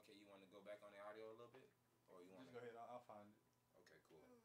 Okay, you want to go back on the audio a little bit, or you want Just go ahead. I'll, I'll find it. Okay, cool.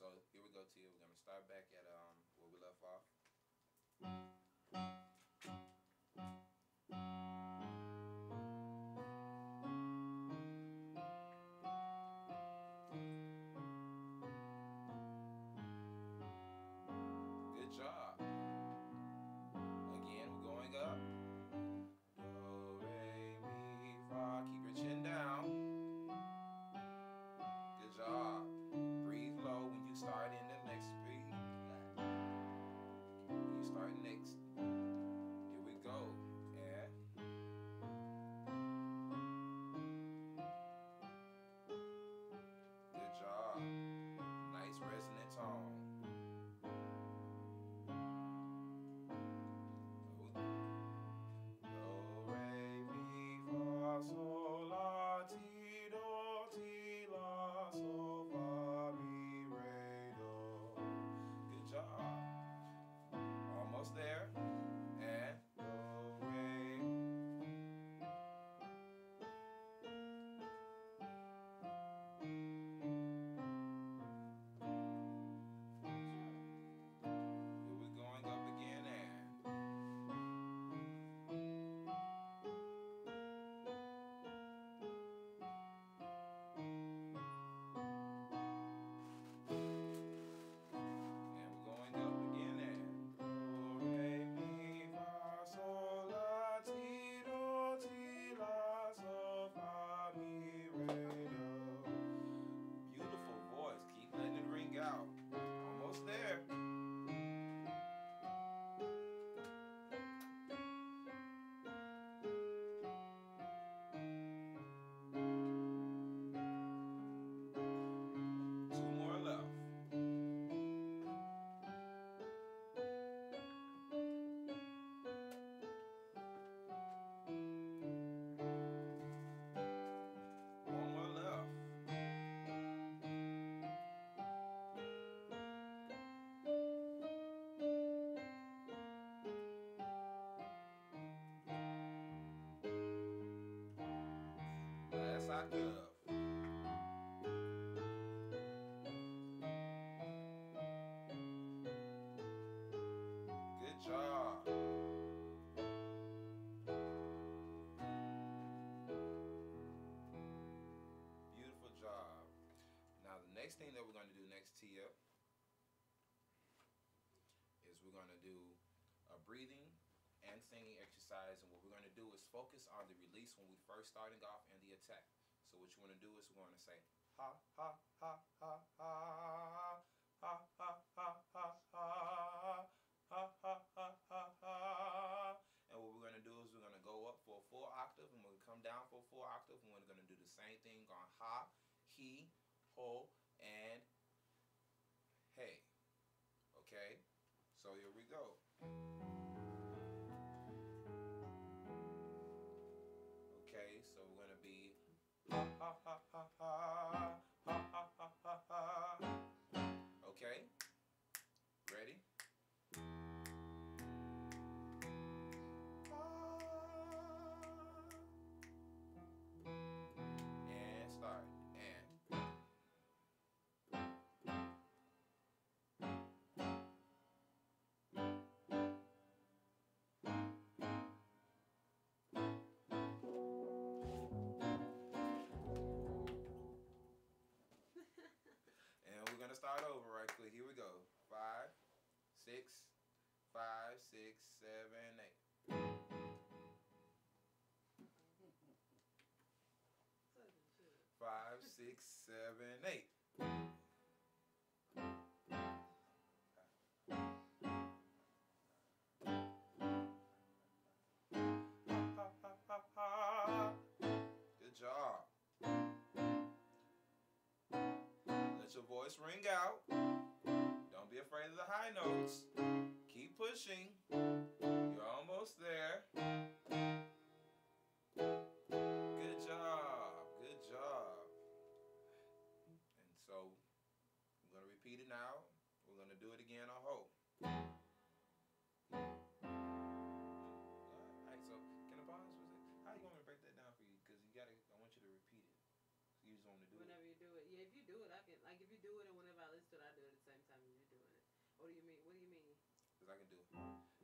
So here we go, Tia. We're gonna start back at um where we left off. Good job. Beautiful job. Now the next thing that we're going to do next Tia is we're going to do a breathing and singing exercise and what we're going to do is focus on the release when we first starting off and the attack. So what you want to do is we're going to say ha ha ha ha ha ha ha ha ha ha ha ha ha ha ha and what we're going to do is we're going to go up for a full octave and we're going to come down for a full octave and we're going to do the same thing on ha, he, ho, and hey. Okay? So here we go. uh, start over right quick. Here we go. Five, six, five, six, seven, eight. Five, six, seven, eight. your voice ring out. Don't be afraid of the high notes. Keep pushing. You're almost there. Good job. Good job. And so, I'm going to repeat it now. We're going to do it again on hold. You just want me to do it. Whenever you do it, yeah. If you do it, I can. Like if you do it, and whenever I listen to it, I do it at the same time you're doing it. What do you mean? What do you mean? Because I can do it.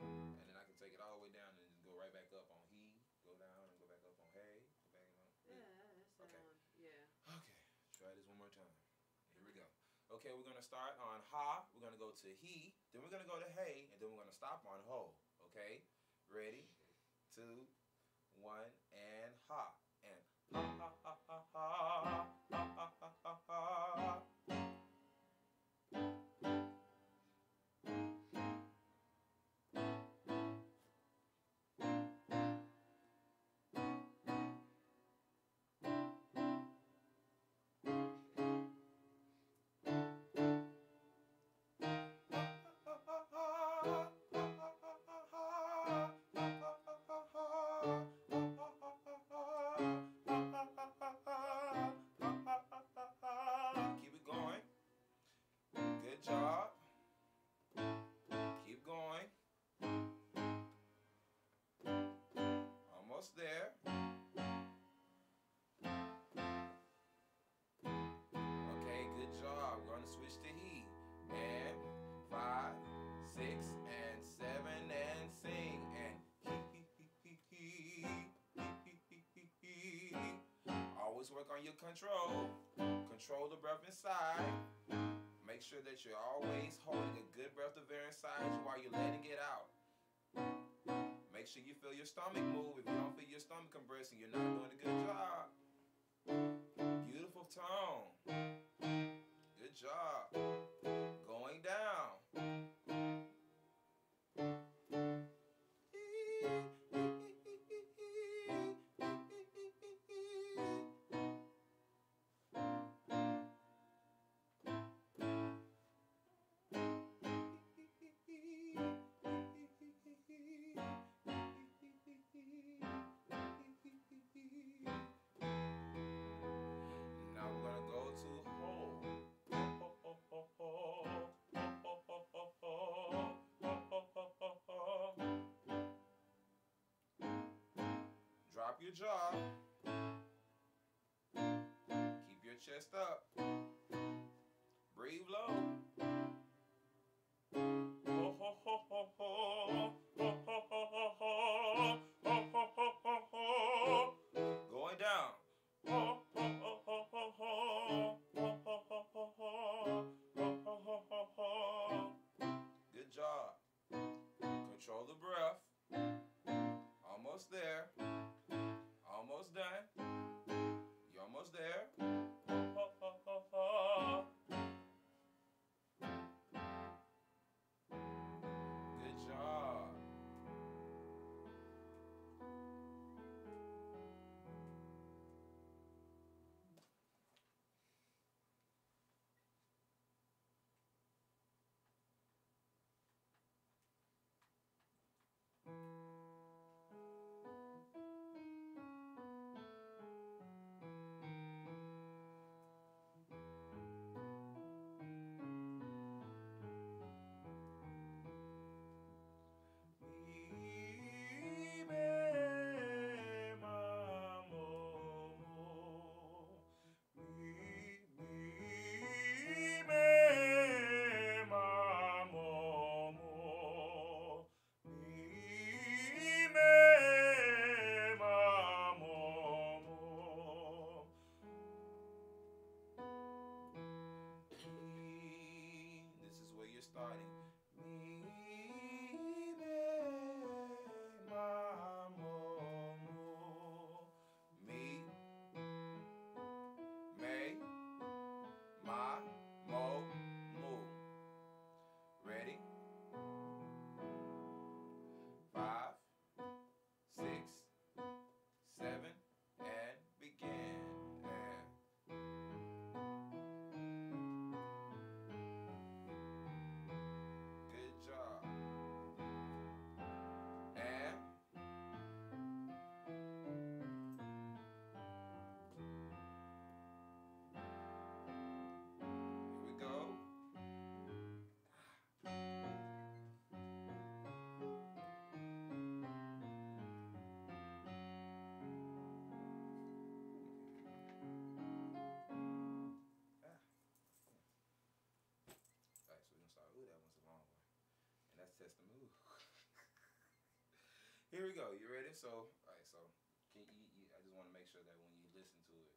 And then I can take it all the way down and go right back up on he, go down and go back up on hey, go back on. Yeah, that sound. Okay. Yeah. Okay, try this one more time. Here we go. Okay, we're gonna start on ha. We're gonna go to he. Then we're gonna go to hey, and then we're gonna stop on ho. Okay, ready? Two, one. And ha there. Okay, good job. We're gonna switch to he. And five, six, and seven, and sing. And he, he, he, he, he, he, he, he. Always work on your control. Control the breath inside. Make sure that you're always holding a good breath of air inside while you're letting it out. Make sure you feel your stomach move. If you don't feel your stomach compressing, you're not doing a good job. Beautiful tone. Good job. Drop your jaw. Keep your chest up. Breathe low. You're almost there. The move. Here we go. You ready? So, all right. So, can you, you? I just want to make sure that when you listen to it,